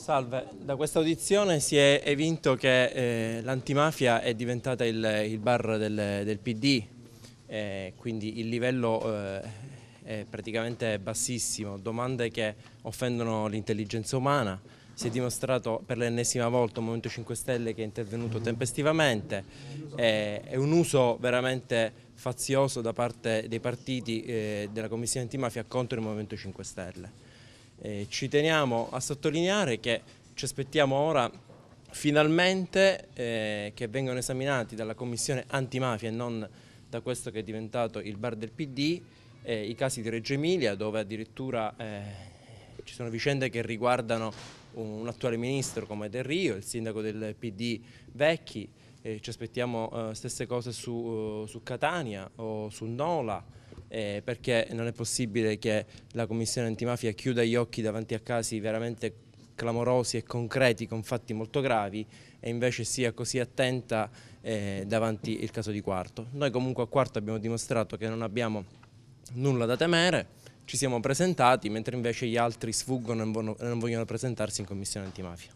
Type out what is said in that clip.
Salve, da questa audizione si è evinto che eh, l'antimafia è diventata il, il bar del, del PD, eh, quindi il livello eh, è praticamente bassissimo, domande che offendono l'intelligenza umana, si è dimostrato per l'ennesima volta un Movimento 5 Stelle che è intervenuto tempestivamente, eh, è un uso veramente fazioso da parte dei partiti eh, della Commissione antimafia contro il Movimento 5 Stelle. Eh, ci teniamo a sottolineare che ci aspettiamo ora finalmente eh, che vengano esaminati dalla Commissione antimafia e non da questo che è diventato il bar del PD eh, i casi di Reggio Emilia dove addirittura eh, ci sono vicende che riguardano un, attuale ministro come Del Rio, il sindaco del PD Vecchi, ci aspettiamo eh, stesse cose su, su Catania o su Nola eh, perché non è possibile che la Commissione antimafia chiuda gli occhi davanti a casi veramente clamorosi e concreti con fatti molto gravi e invece sia così attenta eh, davanti al caso di Quarto. Noi comunque a Quarto abbiamo dimostrato che non abbiamo nulla da temere, ci siamo presentati mentre invece gli altri sfuggono e non vogliono presentarsi in Commissione antimafia.